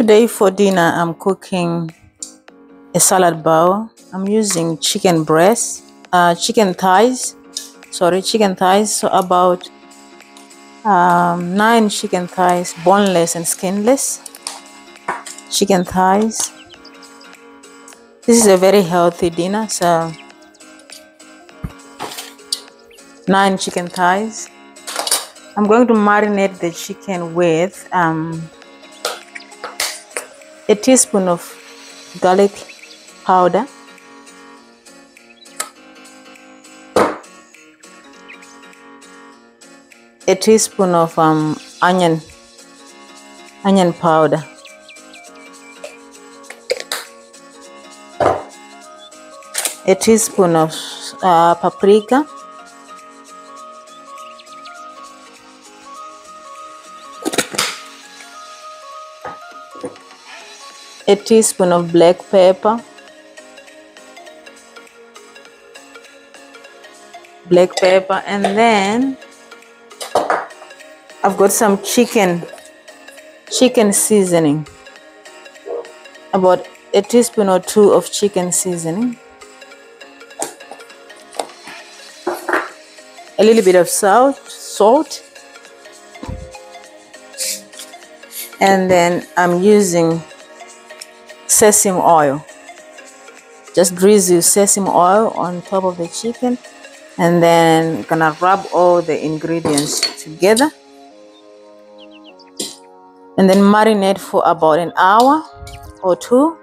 Today for dinner, I'm cooking a salad bowl. I'm using chicken breast, uh, chicken thighs, sorry, chicken thighs. So about um, nine chicken thighs, boneless and skinless. Chicken thighs. This is a very healthy dinner. So nine chicken thighs. I'm going to marinate the chicken with um, a teaspoon of garlic powder, a teaspoon of um, onion onion powder, a teaspoon of uh, paprika, a teaspoon of black pepper, black pepper, and then I've got some chicken, chicken seasoning, about a teaspoon or two of chicken seasoning, a little bit of salt, salt, and then I'm using sesame oil. Just drizzle sesame oil on top of the chicken and then gonna rub all the ingredients together and then marinate for about an hour or two.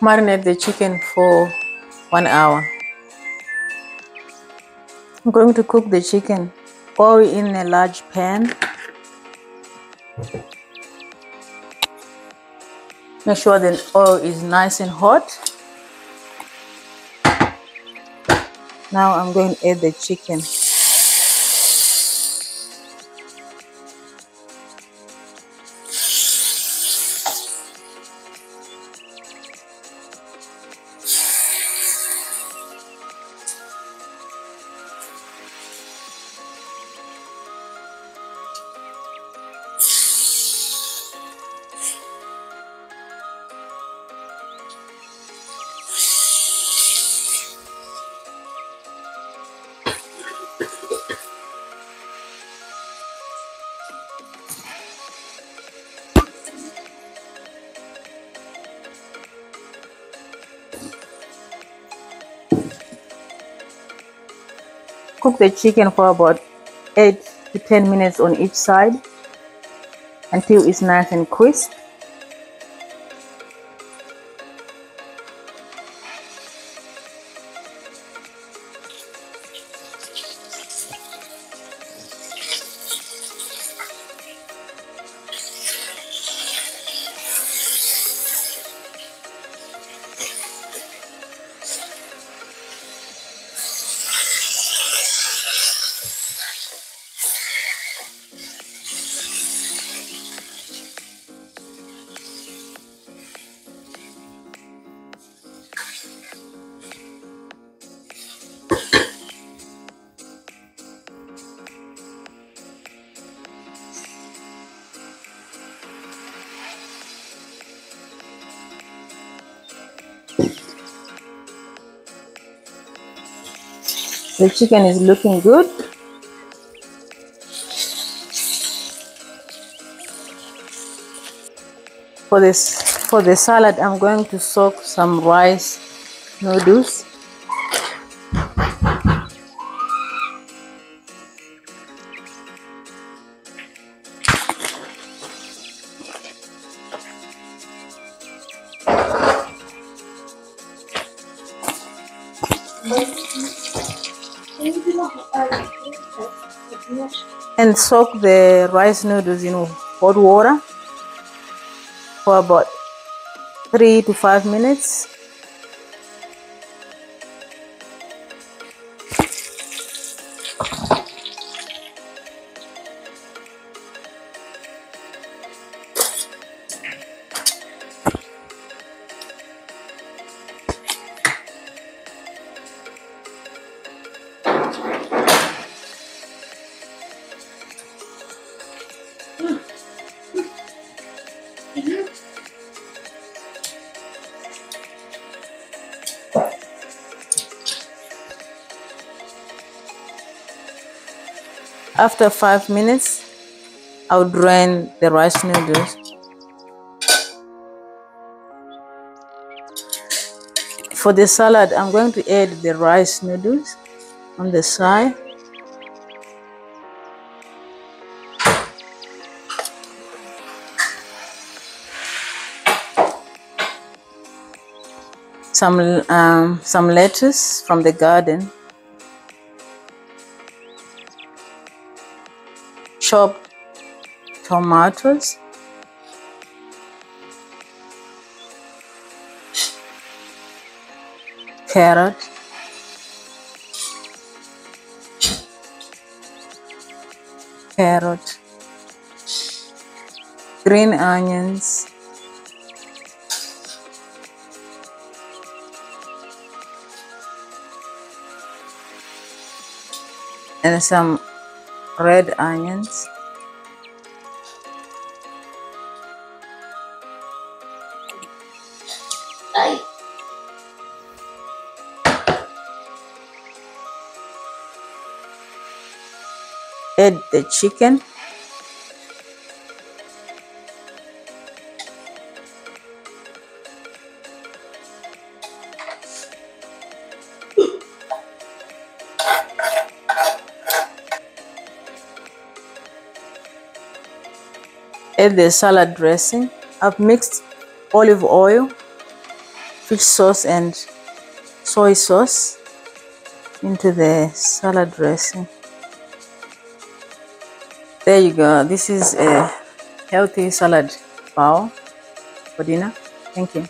Marinate the chicken for one hour. I'm going to cook the chicken. Oil in a large pan. Make sure the oil is nice and hot. Now I'm going to add the chicken. Cook the chicken for about 8 to 10 minutes on each side until it's nice and crisp. The chicken is looking good. For this for the salad, I'm going to soak some rice noodles. And soak the rice noodles in hot water for about three to five minutes. After five minutes, I will drain the rice noodles. For the salad, I'm going to add the rice noodles on the side. Some, um, some lettuce from the garden. Chopped tomatoes. Carrot. Carrot. Green onions. And some red onions. Add the chicken. Add the salad dressing. I've mixed olive oil, fish sauce, and soy sauce into the salad dressing. There you go. This is a healthy salad bowl for dinner. Thank you.